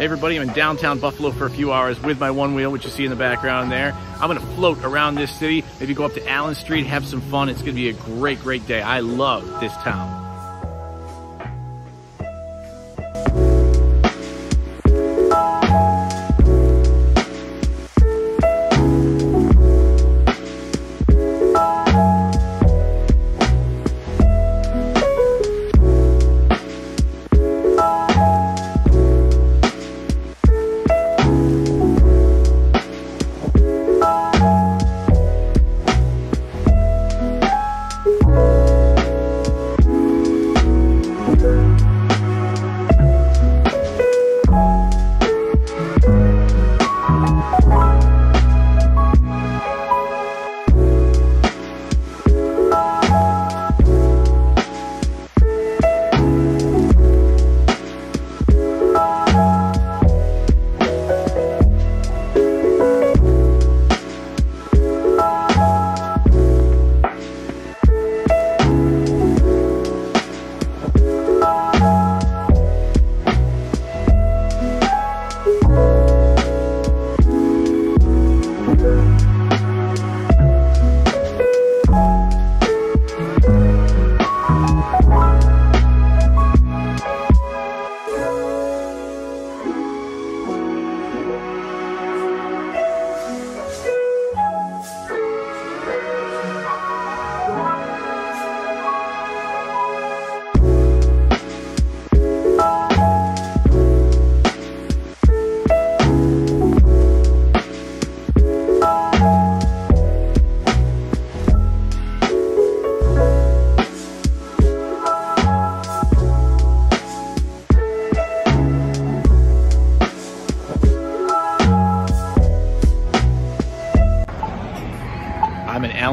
Hey everybody, I'm in downtown Buffalo for a few hours with my Onewheel, which you see in the background there. I'm gonna float around this city, maybe go up to Allen Street, have some fun. It's gonna be a great, great day. I love this town.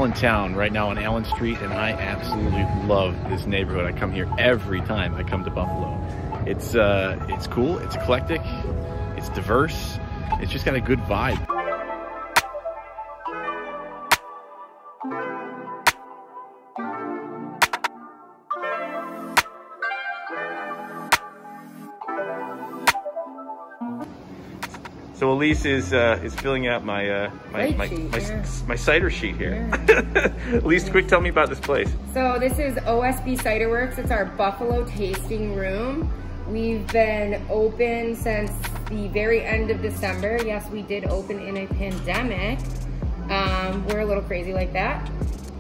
Allentown right now on Allen Street, and I absolutely love this neighborhood. I come here every time I come to Buffalo. It's uh, it's cool, it's eclectic, it's diverse, it's just got a good vibe. So Elise is uh, is filling out my uh, my my, sheet, my, yeah. my cider sheet here. Elise, quick, tell me about this place. So this is OSB Cider Works. It's our Buffalo tasting room. We've been open since the very end of December. Yes, we did open in a pandemic. Um, we're a little crazy like that.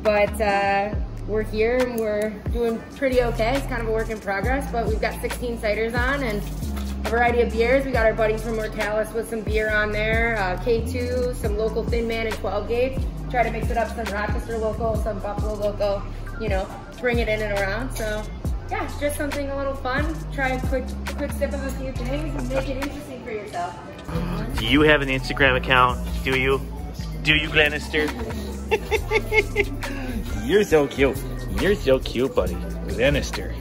But uh, we're here and we're doing pretty okay. It's kind of a work in progress, but we've got 16 ciders on and variety of beers. We got our buddies from Mortalis with some beer on there, uh, K2, some local Thin Man and 12 gauge. Try to mix it up, some Rochester local, some Buffalo local, you know, bring it in and around. So yeah, it's just something a little fun. Try a quick, quick sip of a few things and make it interesting for yourself. Do you have an Instagram account? Do you? Do you, Glenister? You're so cute. You're so cute, buddy. Glenister.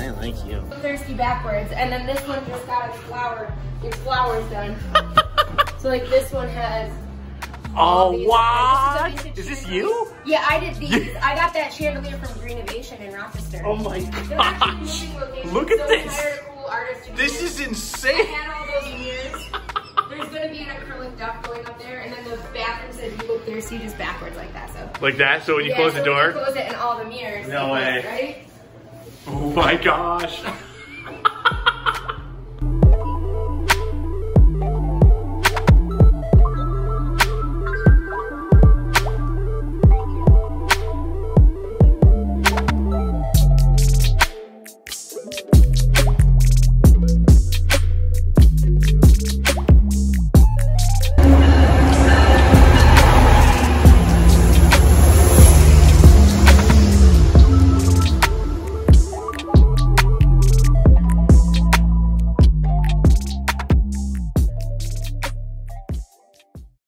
I like you. Thirsty backwards, and then this one just got its flower, its flowers done. so like this one has Oh, wow! is Is this you? Yeah, I did these. I got that chandelier from Greenovation in Rochester. Oh my They're gosh. Look at so this. we hired a cool artist to do This this. is I insane. had all those mirrors. There's gonna be an acrylic duck going up there, and then the bathroom says you look there, so you just backwards like that. So Like that, so when you Yeah, close so the when you door? close it, and all the mirrors. No way. Right? Oh my gosh.